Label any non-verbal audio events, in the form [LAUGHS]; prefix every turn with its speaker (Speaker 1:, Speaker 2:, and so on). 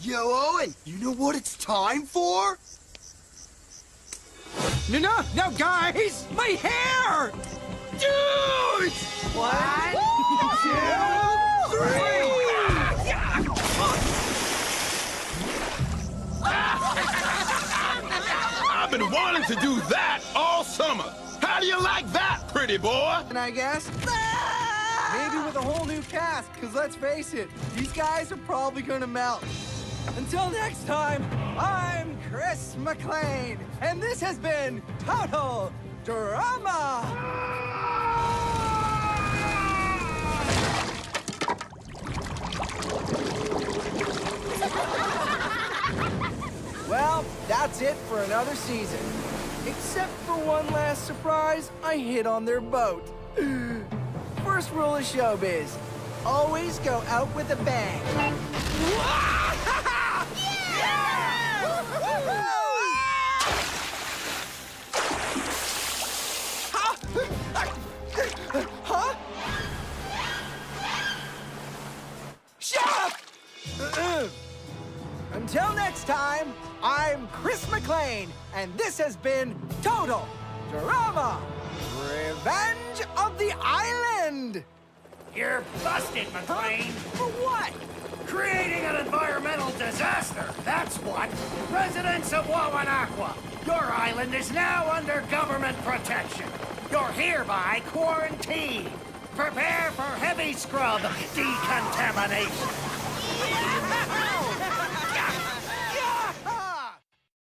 Speaker 1: Yo, Owen, you know what it's time for?
Speaker 2: No, no, no, guys! My hair! Dude!
Speaker 3: One,
Speaker 2: Two, three!
Speaker 4: I've been wanting to do that all summer. How do you like that, pretty boy?
Speaker 3: and I guess. Ah! Maybe with a whole new cast, because let's face it, these guys are probably gonna melt. Until next time, I'm Chris McLean, and this has been Total Drama! [LAUGHS] Well, that's it for another season. Except for one last surprise, I hit on their boat. [GASPS] First rule of showbiz, always go out with a bang. Until next time, I'm Chris McLean, and this has been Total Drama Revenge of the Island!
Speaker 5: You're busted, McLean.
Speaker 3: For what?
Speaker 5: Creating an environmental disaster, that's what. Residents of Wawanakwa, your island is now under government protection. You're hereby quarantined. Prepare for heavy scrub decontamination. [LAUGHS]